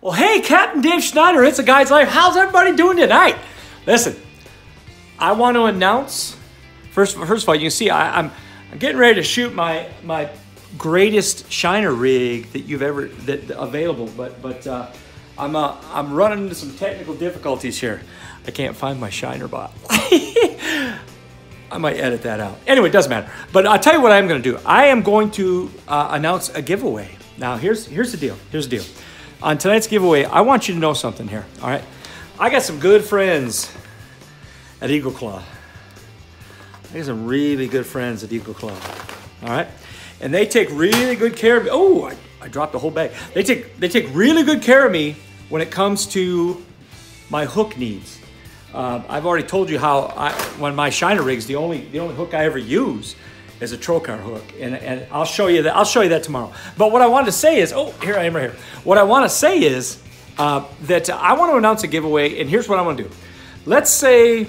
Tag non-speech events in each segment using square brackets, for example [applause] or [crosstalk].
Well, hey, Captain Dave Schneider, it's a guide's life. How's everybody doing tonight? Listen, I want to announce. First, first of all, you can see I, I'm, I'm getting ready to shoot my my greatest shiner rig that you've ever that available, but but uh, I'm uh, I'm running into some technical difficulties here. I can't find my shiner bot. [laughs] I might edit that out. Anyway, it doesn't matter. But I'll tell you what I'm going to do. I am going to uh, announce a giveaway. Now, here's here's the deal. Here's the deal. On tonight's giveaway, I want you to know something here. All right, I got some good friends at Eagle Claw. I got some really good friends at Eagle Claw. All right, and they take really good care of me. Oh, I, I dropped the whole bag. They take they take really good care of me when it comes to my hook needs. Uh, I've already told you how I, when my shiner rigs, the only the only hook I ever use is a Trokar hook, and, and I'll show you that. I'll show you that tomorrow. But what I wanted to say is, oh, here I am right here. What I want to say is uh, that I want to announce a giveaway, and here's what I want to do. Let's say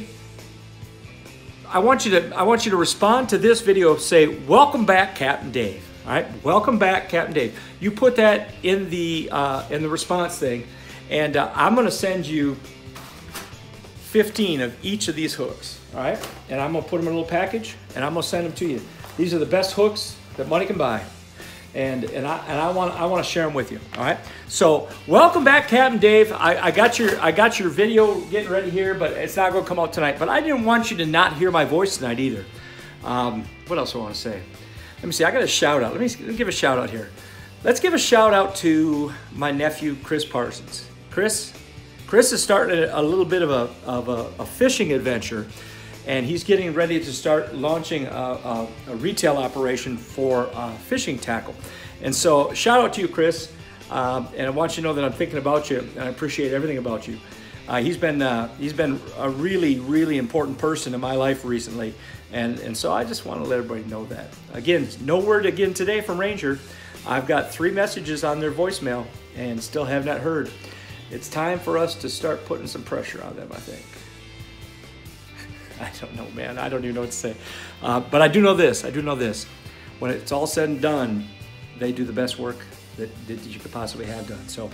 I want you to I want you to respond to this video. Say, welcome back, Captain Dave. All right, welcome back, Captain Dave. You put that in the uh, in the response thing, and uh, I'm going to send you 15 of each of these hooks, all right? And I'm gonna put them in a little package and I'm gonna send them to you. These are the best hooks that money can buy. And, and I, and I want I want to share them with you. All right. So welcome back, Captain Dave. I, I got your I got your video getting ready here, but it's not going to come out tonight. But I didn't want you to not hear my voice tonight either. Um, what else do I want to say? Let me see. I got a shout out. Let me, let me give a shout out here. Let's give a shout out to my nephew Chris Parsons. Chris, Chris is starting a, a little bit of a, of a, a, fishing adventure and he's getting ready to start launching a, a retail operation for uh, fishing tackle. And so shout out to you, Chris. Um, and I want you to know that I'm thinking about you and I appreciate everything about you. Uh, he's been uh, he's been a really really important person in my life recently, and and so I just want to let everybody know that. Again, no word again today from Ranger. I've got three messages on their voicemail and still have not heard it's time for us to start putting some pressure on them, I think. [laughs] I don't know, man. I don't even know what to say. Uh, but I do know this. I do know this. When it's all said and done, they do the best work that, that you could possibly have done. So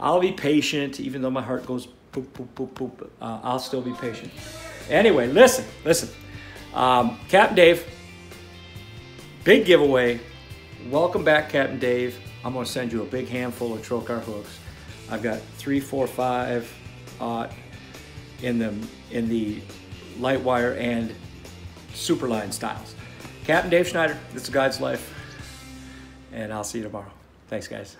I'll be patient, even though my heart goes poop, poop, poop, poop. Uh, I'll still be patient. Anyway, listen, listen. Um, Captain Dave, big giveaway. Welcome back, Captain Dave. I'm going to send you a big handful of Trokar hooks. I've got three, four, five uh, in the in the light wire and superline styles. Captain Dave Schneider, this is guide's life, and I'll see you tomorrow. Thanks, guys.